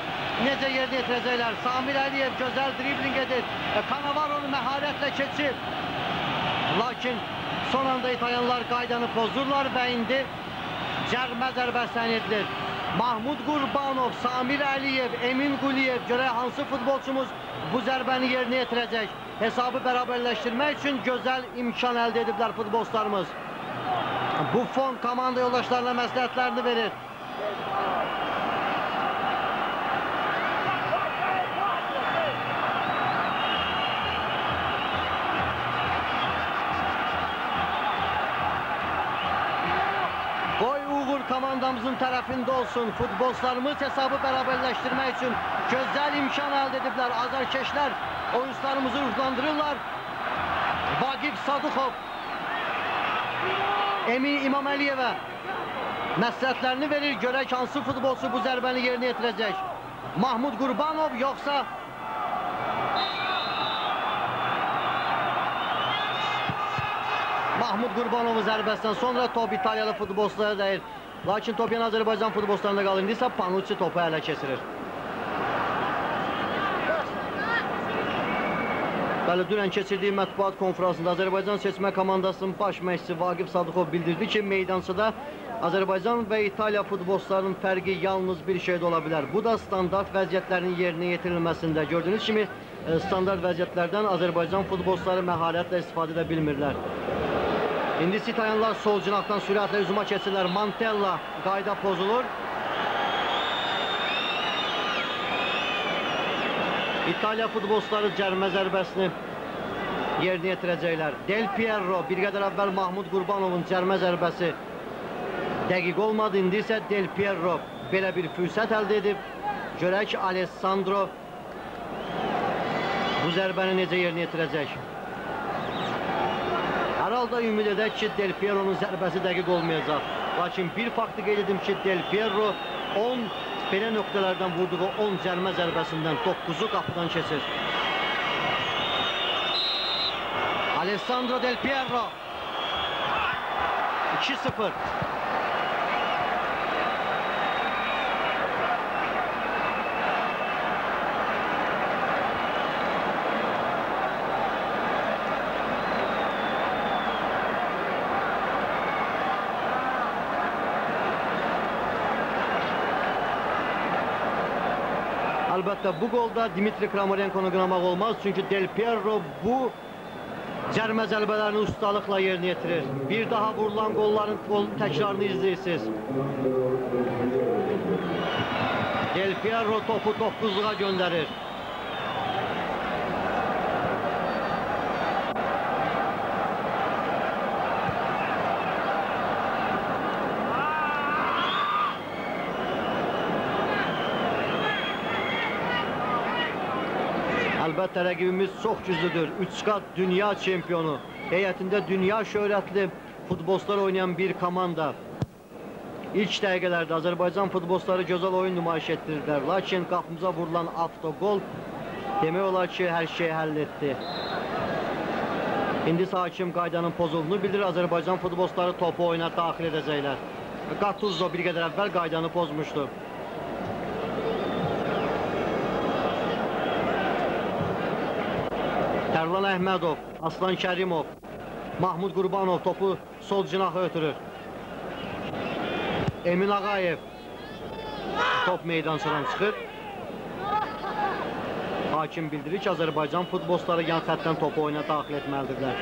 necə yerinə yetirəcəklər. Samir Əliyev gözəl dribling edir. E, Kanavar onu məharətlə keçir. Lakin son anda İtalyanlar qaydanı pozurlar və indi cərmə zərbəsi edilir. Mahmud Qurbanov, Samir Əliyev, Emin Quliyev görək hansı futbolçumuz bu zərbəni yerinə yetirəcək. Hesabı bərabərləşdirmək üçün gözəl imkan əldə ediblər futbolçularımız. Buffon komanda yoldaşlarına məsləhətlərini verir. Qoy Uğur komandamızın tərəfində olsun. Futbolçularımız hesabı bərabərləşdirmək üçün gözəl imkan əldə ediblər. Azərkeşlər oyuncularımızı ruhlandırırlar. Vagif Sadıxov Emin İmaməliyevə məsləhətlərini verir. Görək hansı futbolçu bu zərbəni yerinə yetirəcək. Mahmud Qurbanov yoxsa Mahmud Qurbanovun zərbəsindən sonra top İtaliyalı futbolçulara dəyir. Lakin top yenə Azərbaycan futbolçularında qalır. İndi isə Panucci topu ələ keçirir. Bəli, dünən keçirdiyi mətbuat konfransında Azərbaycan seçmə komandasının baş məşqçisi Vaqif Sadıqov bildirdi ki, meydançada Azərbaycan və İtaliya futbolçularının fərqi yalnız bir şeydə ola bilər. Bu da standart vəziyyətlərin yerinə yetirilməsində. Gördüyünüz kimi e, standart vəziyyətlərdən Azərbaycan futbolçuları məharətlə istifadə edə bilmirlər. İndi Sitayanlar sol cinahdan sürətlə hücuma keçirlər. Mantella qayda pozulur. İtaliya futbolçuları cərmə zərbəsini yerinə yetirəcəklər. Del Piero bir qədər əvvəl Mahmud Qurbanovun cərmə zərbəsi dəqiq olmadı. İndi isə Del Piero belə bir fürsət əldə edib. Görək Alessandro bu zərbəni necə yerinə yetirəcək. Hər halda ümid edək ki, Del Piero'nun zərbəsi dəqiq olmayacaq. Lakin bir faktı qeyd edim ki, Del Piero 10 belə nöqtələrdən vurduğu 10 cərmə zərbəsindən 9-u qapıdan. Alessandro Del Piero 2-0 Əlbəttə bu qolda Dimitri Kramarenkonun qınamaq olmaz. Çünki Del Piero bu cərmə zərbələrini ustalıqla yerinə yetirir. Bir daha vurulan qolların qolun təkrarını izləyirsiniz. Del Piero topu 9-luğa göndərir. Əlbəttə rəqibimiz çox güclüdür. 3 qat dünya çempionu. Heyətində dünya şöhrətli futbolçular oynayan bir komanda. İlk dəqiqələrdə Azərbaycan futbolçuları gözəl oyun nümayiş etdirdilər. Lakin qapımıza vurulan avtogol demək olar ki, hər şeyi həll etdi. İndi isə hakim qaydanın pozulduğunu bildirir. Azərbaycan futbolçuları topu oyuna daxil edəcəklər. Gattuzo bir qədər əvvəl qaydanı pozmuşdu. Tərlan Əhmədov, Aslan Kərimov, Mahmud Qurbanov topu sol cinaha ötürür. Emin Ağayev top meydançadan çıxır. Hakim bildirir ki, Azərbaycan futbolçuları yan xəttdən topu oyuna daxil etməlidirlər.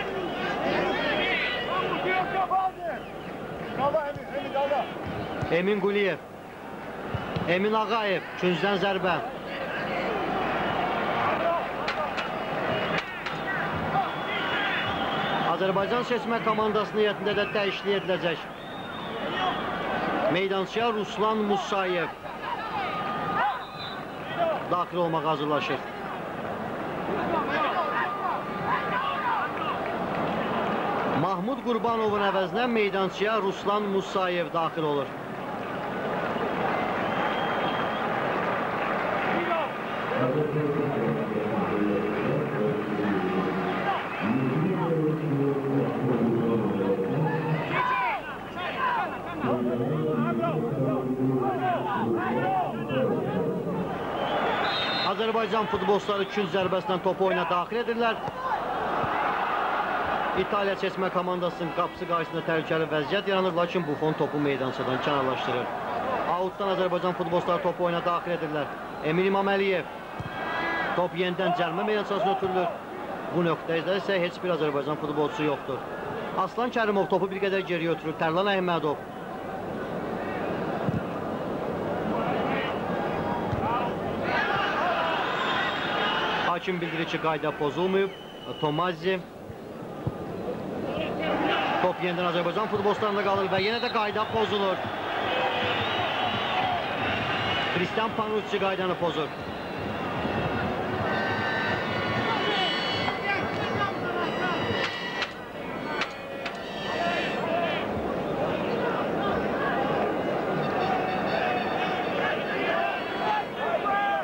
Emin Quliyev, Emin Ağayev, küncdən zərbə. Azərbaycan seçmə komandasının heyətində də dəyişiklik ediləcək. Meydançıya Ruslan Musayev daxil olmağa hazırlaşır. Mahmud Qurbanovun əvəzinə meydançıya Ruslan Musayev daxil olur. Azərbaycan futbolçuları künc zərbəsindən topu oyuna daxil edirlər. İtaliya seçmə komandasının qapısı qarşısında təhlükəli vəziyyət yaranır, lakin Buffon topu meydançadan kənarlaşdırır. Outdan Azərbaycan futbolçuları topu oyuna daxil edirlər. Emin İmaməliyev top yenidən cərmə meydançasına ötürülür. Bu nöqtədə isə heç bir Azərbaycan futbolçusu yoxdur. Aslan Kərimov topu bir qədər geriyə ötürür. Tərlan Əhmədov Hakim bildirir ki, qayda pozulmayıb. Tomazzi Top yenidən Azərbaycan futbolçularında qalır və yenə də qayda pozulur. Cristian Panucci qaydanı pozur.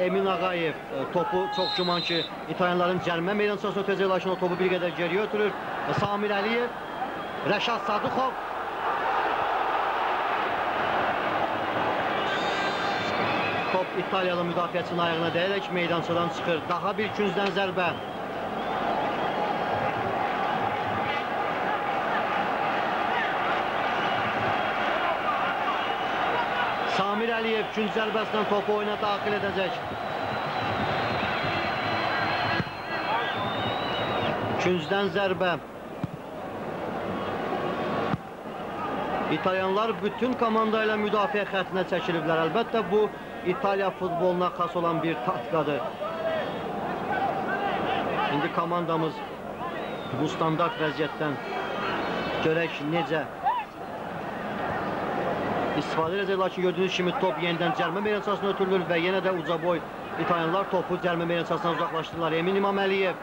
Emin Ağayev e, topu çok güman ki İtalyanların cərmə meydançasına ötəcək, lakin o topu bir qədər geriyə ötürür. E, Samir Əliyev, Rəşad Sadıxov. Top İtaliyalı müdafiəçinin ayağına dəyərək meydançadan çıxır. Daha bir küncdən zərbə. Əliyev künc zərbəsindən topu oyuna daxil edəcək. Küncdən zərbə. İtalyanlar bütün komanda ilə müdafiə xəttinə çəkiliblər. Əlbəttə bu İtaliya futboluna xas olan bir taktikadır. İndi komandamız bu standart vəziyyətdən görək necə istifadə edəcək. Lakin gördüyünüz kimi top yenidən cərmə meydançasına ötürülür və yenə də uca boy İtalyanlar topu cərmə meydançasından uzaqlaşdırırlar. Emin İmaməliyev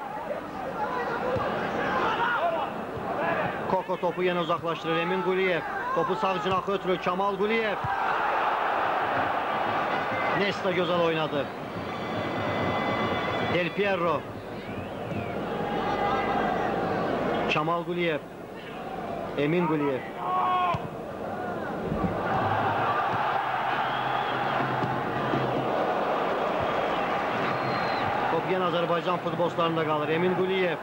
Koko topu yenə uzaqlaşdırır. Emin Quliyev topu sağ cinaxa ötürür. Kamal Quliyev Nesta gözəl oynadı. Del Piero Kamal Quliyev Emin Quliyev Azərbaycan futbolçularında qalır. Emin Quliyev.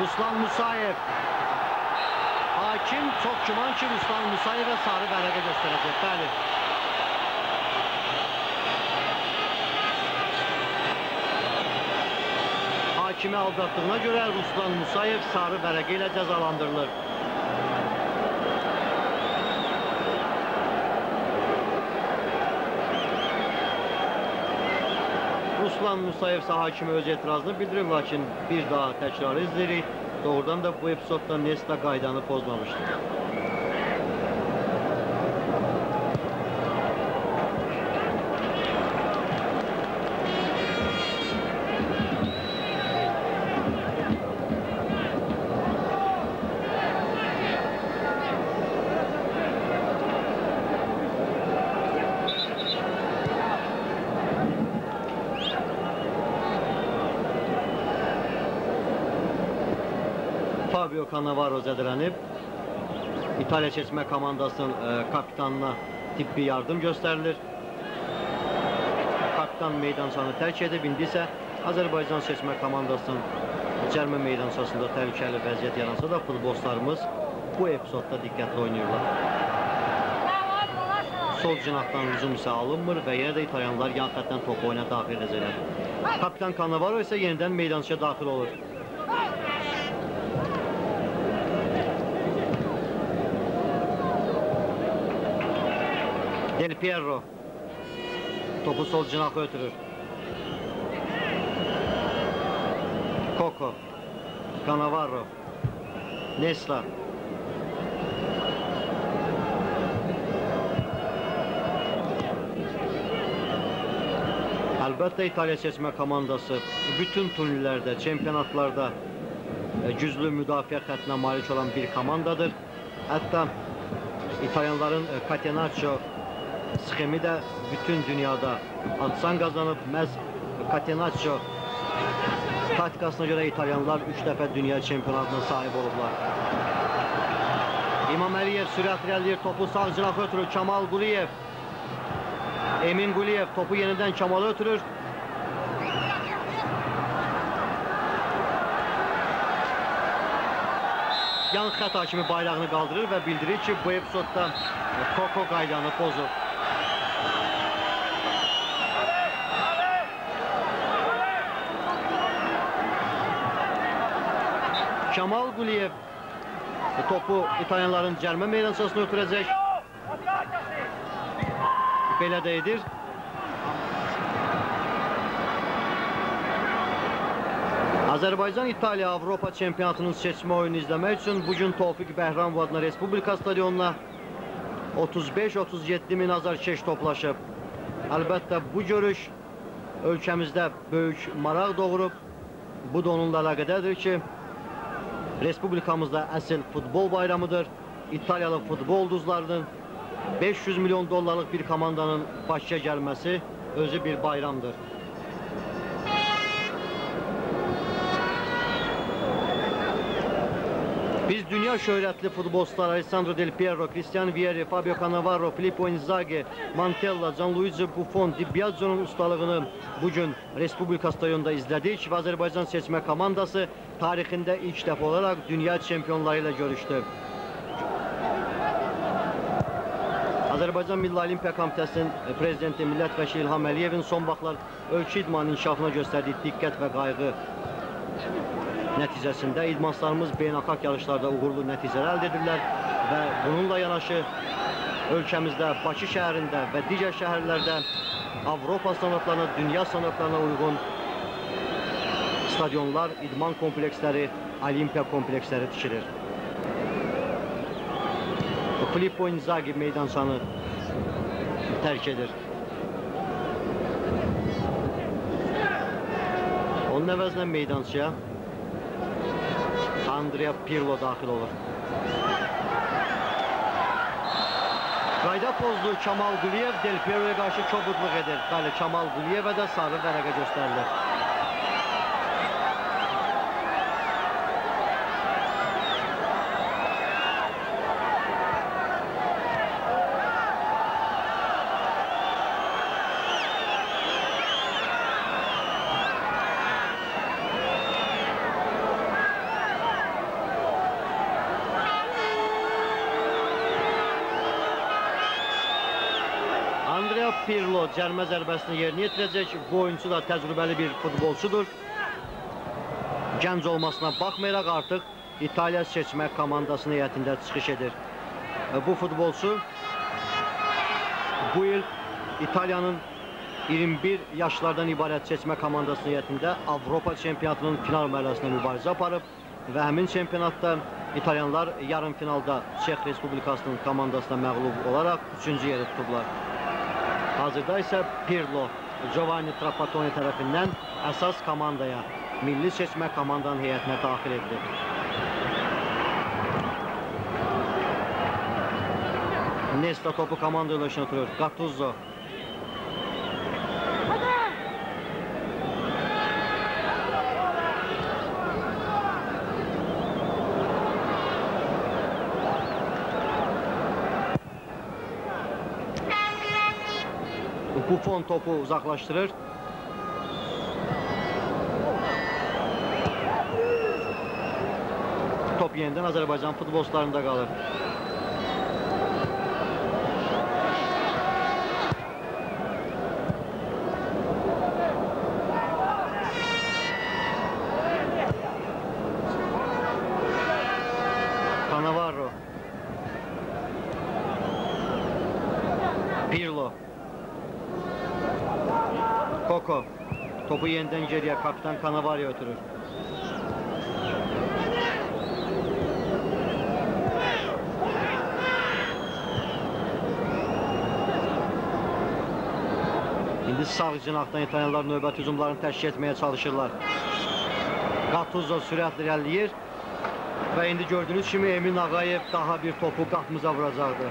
Ruslan Musayev. Hakim çox güman ki, Ruslan Musayevə sarı bələdə göstərəcək. Bəli. Hakimi aldattığına görə Ruslan Musayev sarı bərəqi ilə cəzalandırılır. Ruslan Musayev isə hakimi öz etirazını bildirib, lakin bir daha təkrar izləyirik. Doğrudan da bu epizodda Nesta qaydanı pozmamışdır. Cannavaro zədələnib. İtaliya seçmə komandasının e, kapitanına tibbi yardım göstərilir. Kapitan meydançanı tərk edib, indi isə Azərbaycan seçmə komandasının cərmə meydançasında təhlükəli vəziyyət yaransa da futbolçularımız bu epizodda diqqətli oynayırlar. Sol cinahdan hücum isə alınmır və yenə də İtalyanlar yan xətdən topu oyuna daxil edəcəklər. Kapitan Cannavaro isə yenidən meydançaya daxil olur. Del Piero topu sol cinaha ötürür. Coco, Cannavaro, Nesla. Əlbəttə İtaliya seçmə komandası bütün turnirlərdə, çempionatlarda e, güclü müdafiə xəttinə malik olan bir komandadır. Hətta İtalyanların e, Catenaccio sxemi də bütün dünyada adsan qazanıb. Məhz Catenaccio taktikasına görə İtalyanlar 3 dəfə dünya çempionatına sahib olublar. İmam Əliyev sürət irəliləyir, topu sağ cinaha ötürür. Kamal Quliyev. Emin Quliyev topu yenidən Kamala ötürür. Yan xət hakimi bayrağını qaldırır və bildirir ki, bu epizodda Koko qaydanı pozub. Kamal Quliyev topu İtalyanların cərmə meydançasına ötürəcək. Belə də edir. Azərbaycan İtaliya Avropa çempionatının seçmə oyunu izləmək üçün bugün Tofiq Bəhramov adına Respublika stadionuna 35-37 min azarkeş toplaşıb. Əlbəttə bu görüş ölkəmizdə böyük maraq doğurub. Bu da onunla əlaqədədir ki, Respublikamızda əsl futbol bayramıdır. İtaliyalı futbol ulduzlarının 500 milyon dollarlıq bir komandanın Bakıya gəlməsi özü bir bayramdır. Biz dünya şöhrətli futbolçular Alessandro Del Piero, Cristiano Vieri, Fabio Cannavaro, Filippo Inzaghi, Mantella, Gianluigi Buffon, Di Biagio'nun ustalığını bugün Respublika stadionunda izlədik və Azərbaycan seçmə komandası tarixində ilk dəfə olaraq dünya çempionları ilə görüşdü. Azərbaycan Milli Olimpiya Komitəsinin prezidenti millət vəkili İlham Əliyevin son vaxtlar ölkə idmanının inkişafına göstərdiyi diqqət və qayğı nəticəsində idmançılarımız beynəlxalq yarışlarda uğurlu nəticələr əldə edirlər və bununla yanaşı ölkəmizdə Bakı şəhərində və digər şəhərlərdə Avropa standartlarına, dünya standartlarına uyğun stadionlar, idman kompleksləri, olimpiya kompleksləri tikilir. Filippo Inzaghi meydançanı tərk edir. Onun əvəzinə meydançaya Andrea Pirlo daxil olur. Qayda pozlu Kamal Quliyev Del Piero'ya qarşı kobudluq edir. Bəli, Kamal Quliyevə də sarı vərəqə göstərilir. Cərmə zərbəsini yerinə yetirəcək. Bu oyuncu da təcrübəli bir futbolçudur. Gənc olmasına baxmayaraq artıq İtaliya seçmə komandasının heyətində çıxış edir. E, Bu futbolçu bu il İtaliyanın 21 yaşlardan ibarət seçmə komandasının heyətində Avropa çempionatının final mərhələsində mübarizə aparıb və həmin çempionatda İtalyanlar yarım finalda Çex Respublikasının komandasına məğlub olaraq 3-cü yeri tutublar. Hazırda isə Pirlo Giovanni Trapattoni tərəfindən əsas komandaya, milli seçmə komandanın heyətinə daxil edilir. Nesta topu komanda yoldaşına oturur. Gattuso. Buffon topu uzaklaştırır. Top yeniden Azerbaycan futbolcularında kalır. Kapitan Cannavaro götürür. İndi sağ cinahdan İtalyanlar növbəti hücumlarını təşkil etməyə çalışırlar. Gattuso sürətlə irəliləyir. Və indi gördüyünüz kimi Emin Ağayev daha bir topu qapımıza vuracaqdır.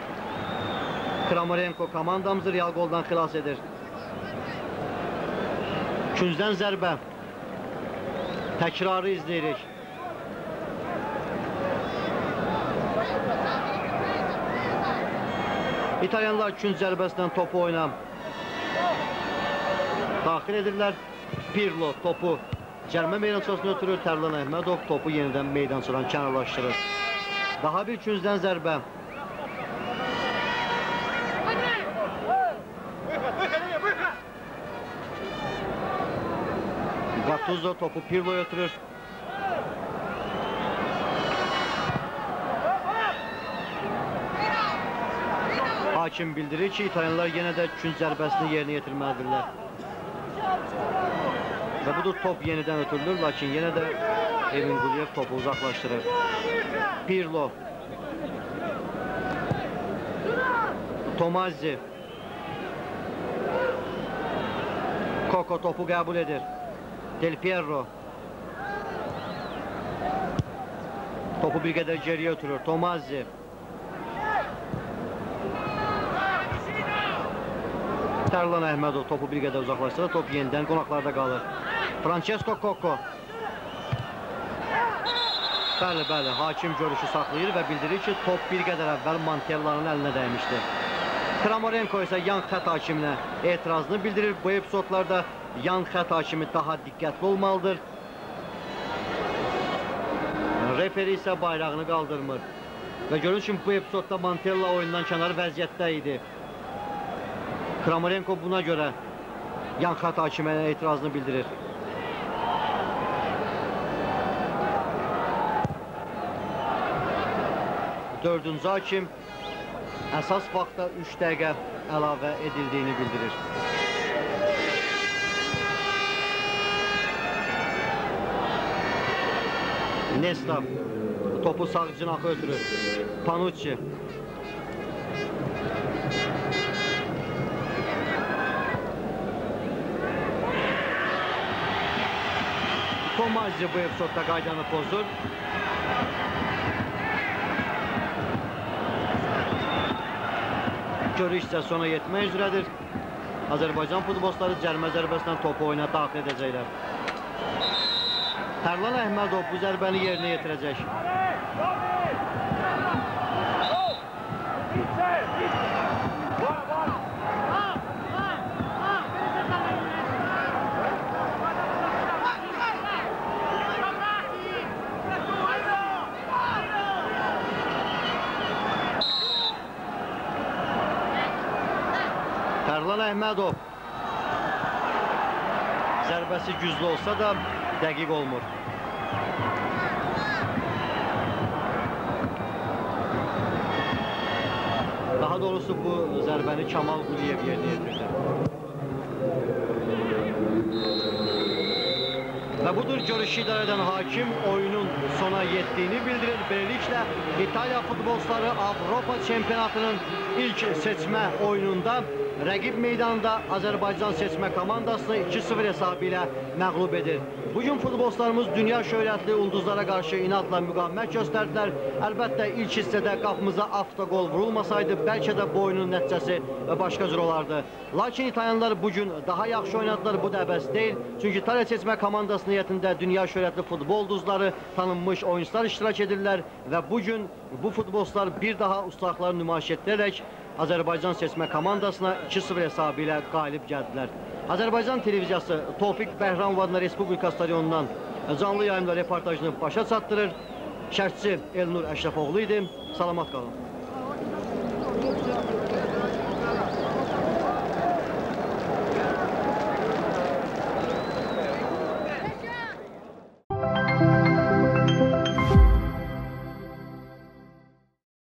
Kramarenko komandamızı Real goldan xilas edir. Küncdən zərbə. Təkrarı izləyirik. İtalyanlar künc zərbəsindən topu oynam. Daxil edirlər. Pirlo topu cərmə meydançasına ötürür. Tərlan Əhmədov topu yenidən meydançadan kənarlaşdırır. Daha bir küncdən zərbə. Gattuso topu Pirlo'ya götürür. Hakim bildirir ki, İtalyanlar yenə də künc zərbəsini yerinə yetirməlidirlər. Və budur top yenidən ötürülür, lakin yenə də Emin Quliyev topu uzaqlaşdırır. Pirlo. Tomazzi. Koko topu qəbul edir. Del Piero. Topu bir qədər geriyə ötürür. Tomazzi. Tərlan Əhmədov topu bir qədər uzaqlaşdırır. Top yenidən qonaqlarda qalır. Francesco Koko. Bəli, bəli, hakim görüşü saxlayır və bildirir ki, top bir qədər əvvəl Mantellanın əlinə dəymişdi. Kramarenko isə yan xət hakiminə etirazını bildirir. Bu epizodlarda yan xət hakimi daha diqqətli olmalıdır. Referi isə bayrağını qaldırmır. Və görün ki, bu epizodda Mantella oyundan kənar vəziyyətdə idi. Kramarenko buna görə yan xət hakiminə etirazını bildirir. Dördüncü hakim əsas vaxtda 3 dəqiqə əlavə edildiyini bildirir. Nesta topu sağ cinaha ötürür. Panucci. Tomazzi bu epizodda qaydanı pozur. Görüş isə sona yetmək üzrədir. Azərbaycan futbolçuları cərmə zərbəsindən topu oyuna daxil edəcəklər. Tərlan Əhmədov bu zərbəni yerinə yetirəcək. Tərlan Əhmədov zərbəsi güclü olsa da dəqiq olmur. Daha doğrusu bu zərbəni Kamal Quliyev yerinə yetirdi. Və budur görüşü idarə edən hakim oyunun sona yetdiyini bildirir. Beləliklə İtaliya futbolçuları Avropa çempionatının ilk seçmə oyununda rəqib meydanında Azərbaycan seçmə komandasını 2-0 hesabı ilə məğlub edir. Bugün futbolçularımız dünya şöhrətli ulduzlara qarşı inadla müqavimət göstərdilər. Əlbəttə ilk hissədə qapımıza avtogol vurulmasaydı bəlkə də bu oyunun nəticəsi başqa cür olardı. Lakin İtalyanlar bugün daha yaxşı oynadılar, bu da əbəs deyil. Çünki İtaliya seçmə komandasının heyətində dünya şöhrətli futbol ulduzları, tanınmış oyuncular iştirak edirlər və bugün bu futbolçular bir daha ustaqlarını nümayiş etdirərək Azərbaycan seçmə komandasına 2-0 hesabı ilə qalib gəldilər. Azərbaycan televiziyası Tofiq Bəhramov adına Respublika stadionundan canlı yayımla reportajını başa çatdırır. Şərhçi Elnur Əşrəfoğlu idi. Salamat qalın.